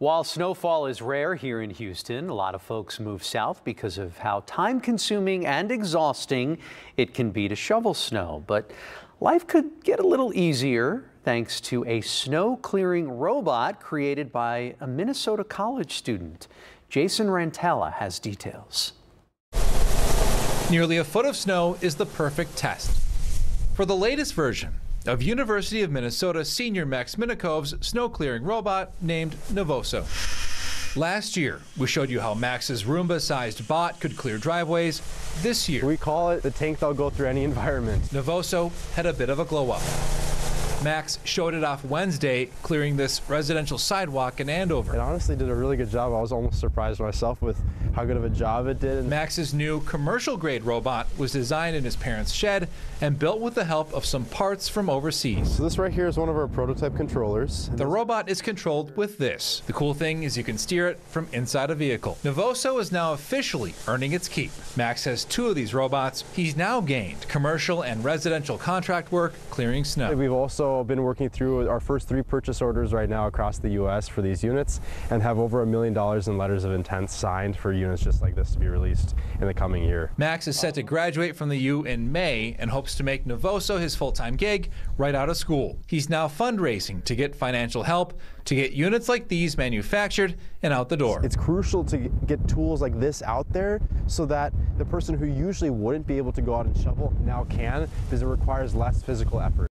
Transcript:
While snowfall is rare here in Houston, a lot of folks move south because of how time consuming and exhausting it can be to shovel snow. But life could get a little easier thanks to a snow clearing robot created by a Minnesota college student. Jason Rantella has details. Nearly a foot of snow is the perfect test. For the latest version, of University of Minnesota senior Max Minikov's snow clearing robot named Novoso. Last year, we showed you how Max's Roomba sized bot could clear driveways. This year, we call it the tank that'll go through any environment. Novoso had a bit of a glow up. Max showed it off Wednesday, clearing this residential sidewalk in Andover. It honestly did a really good job. I was almost surprised myself with how good of a job it did. Max's new commercial grade robot was designed in his parents' shed and built with the help of some parts from overseas. So this right here is one of our prototype controllers. The robot is controlled with this. The cool thing is you can steer it from inside a vehicle. Novoso is now officially earning its keep. Max has two of these robots. He's now gained commercial and residential contract work clearing snow. We've also been working through our first three purchase orders right now across the U.S. for these units and have over a million dollars in letters of intent signed for units just like this to be released in the coming year. Max is set to graduate from the U in May and hopes to make Novoso his full-time gig right out of school. He's now fundraising to get financial help to get units like these manufactured and out the door. It's crucial to get tools like this out there so that the person who usually wouldn't be able to go out and shovel now can because it requires less physical effort.